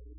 Thank you.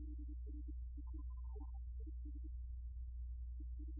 Desde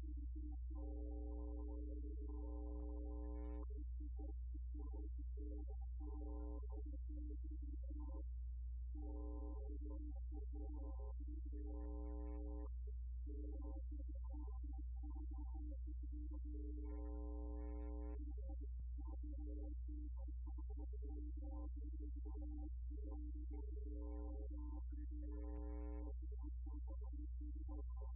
Omnes qui in hoc mundo vivunt, omnes qui in hoc mundo vivunt,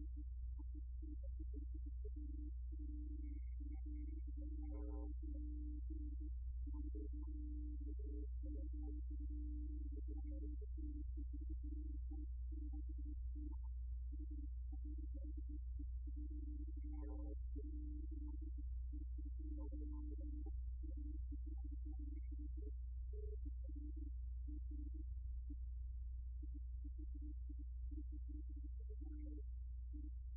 in particulari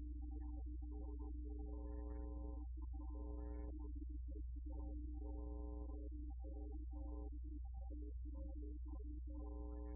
et omnes qui in hoc libro legunt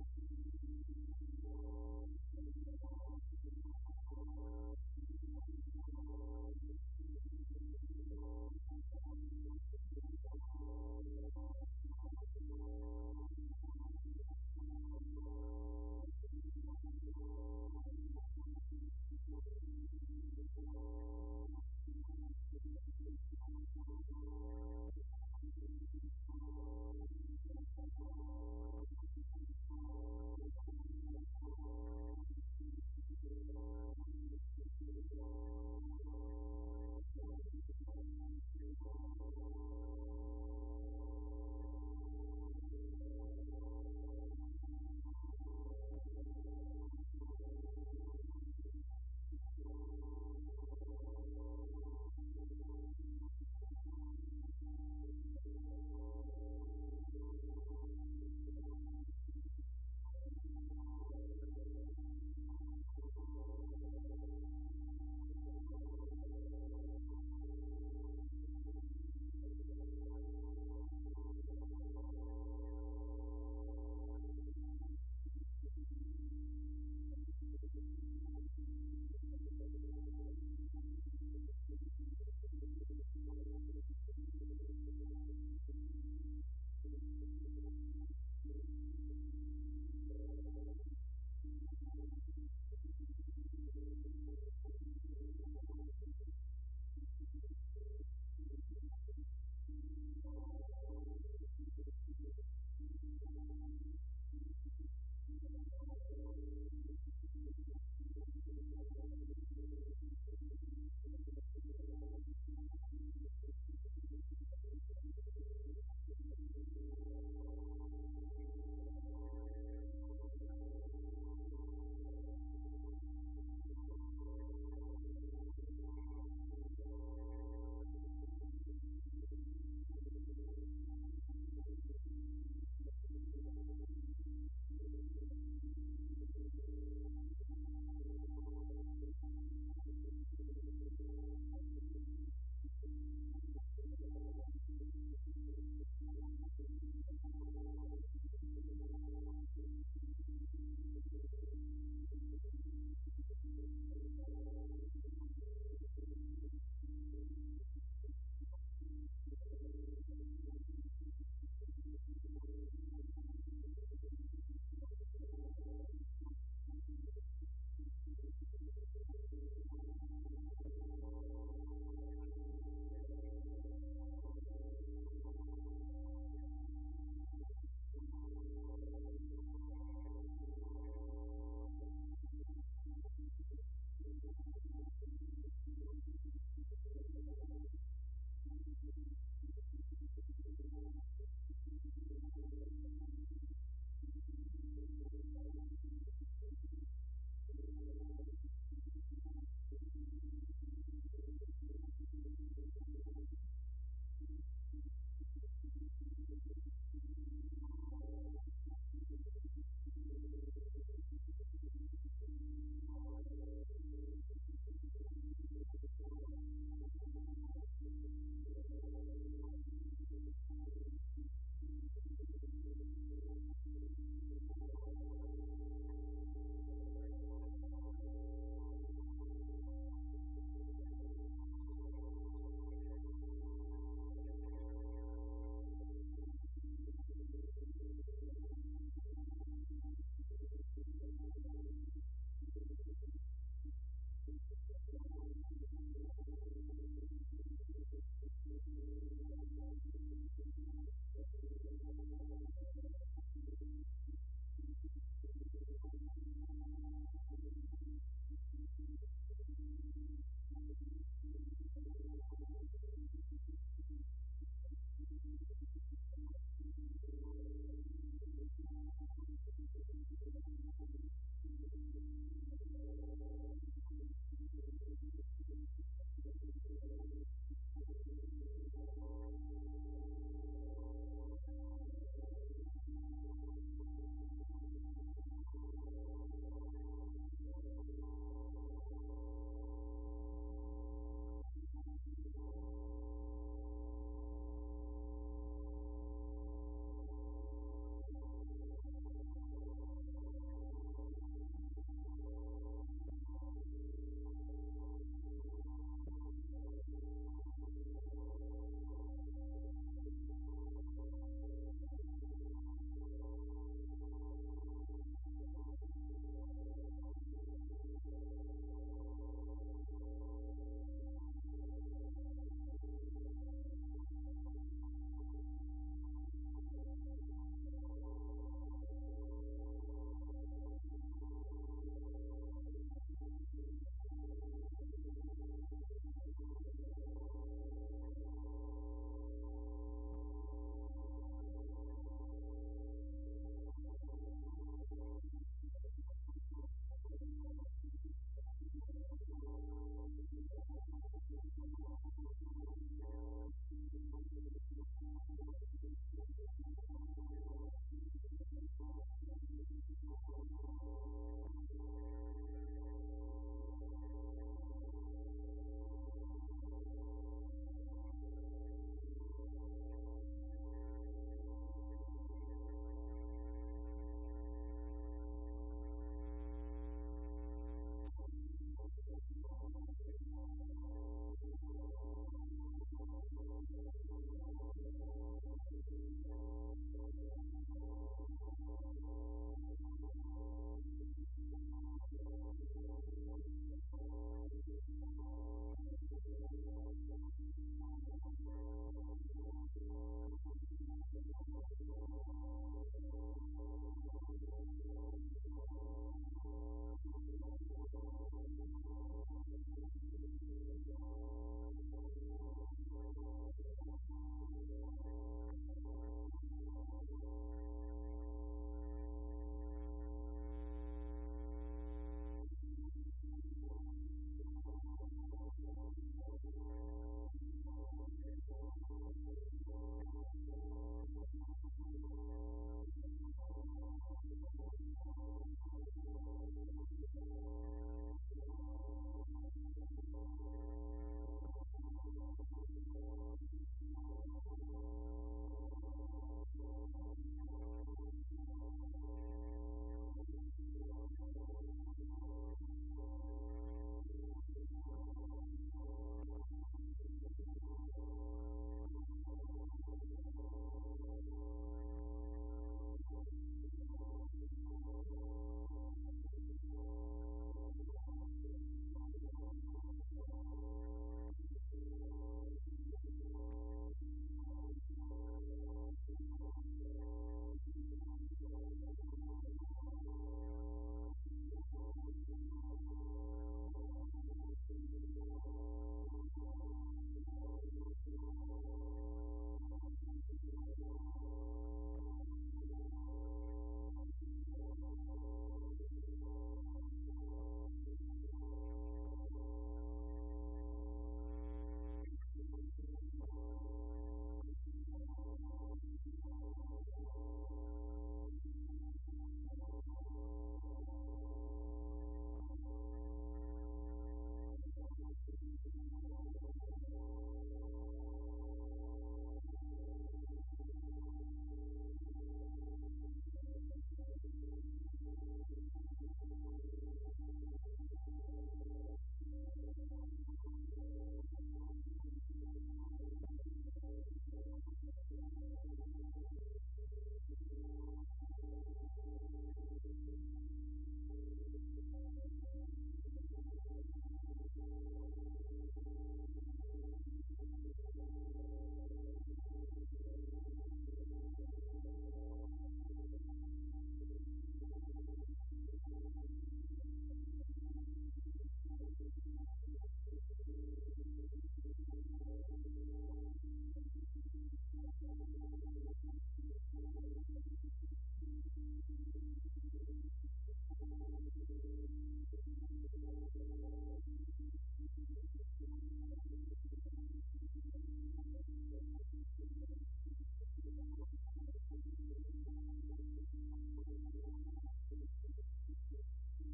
Thank you. Thank you.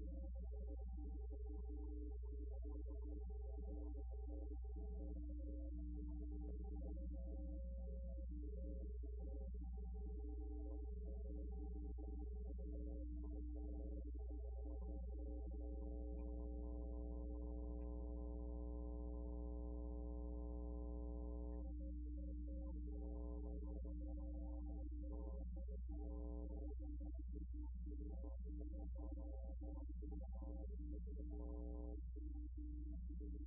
Thank you.